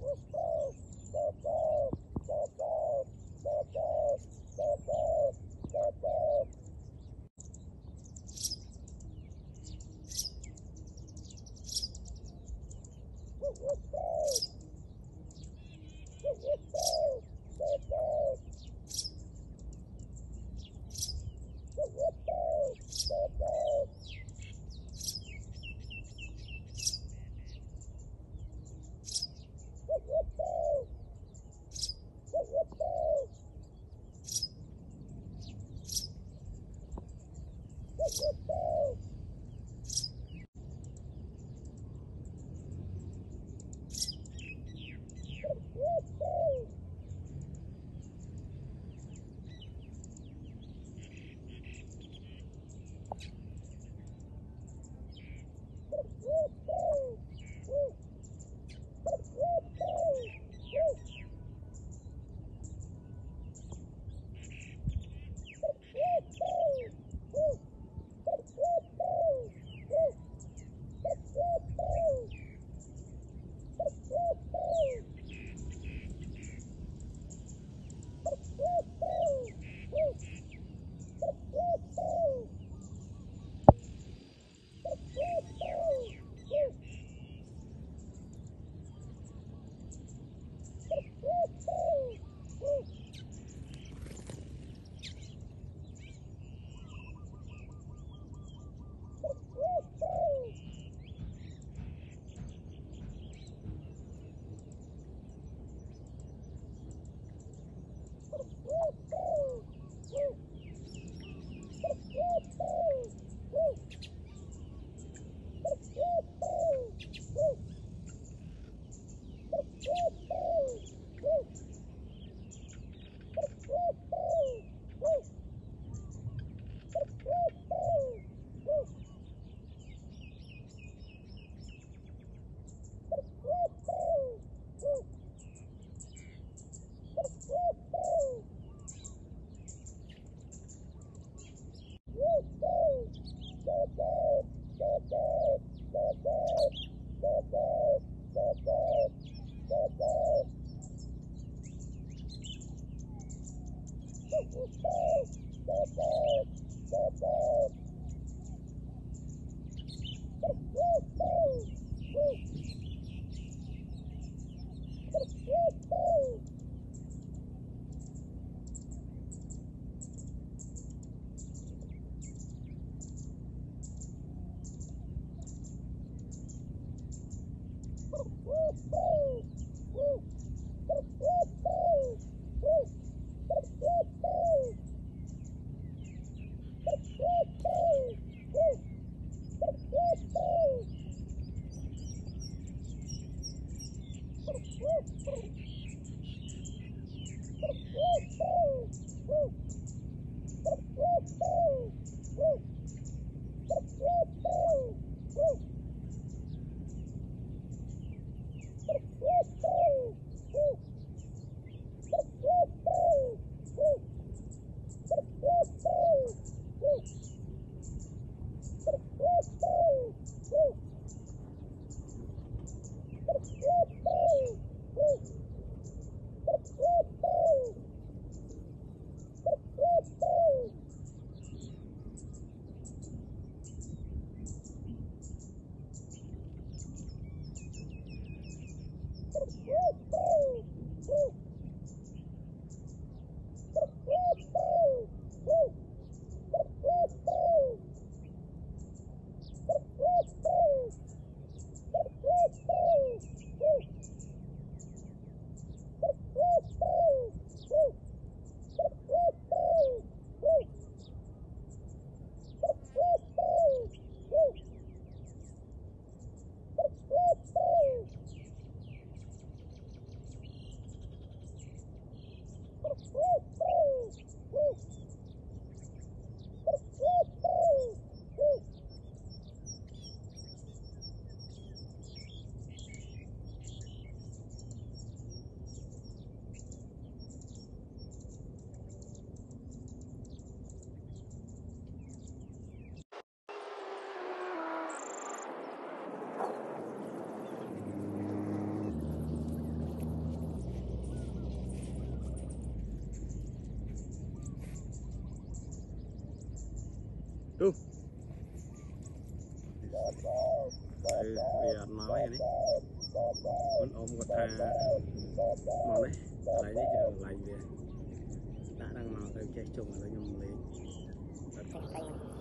What Bye-bye. Bye-bye. នោះទៅវាអត់មកឯនេះអូនអ៊ំគាត់ថាមកនេះកន្លែងនេះគឺកន្លែងវាដាក់ដល់មកទៅចេះជុំឥឡូវខ្ញុំលេងអត់ខំខ្លាំង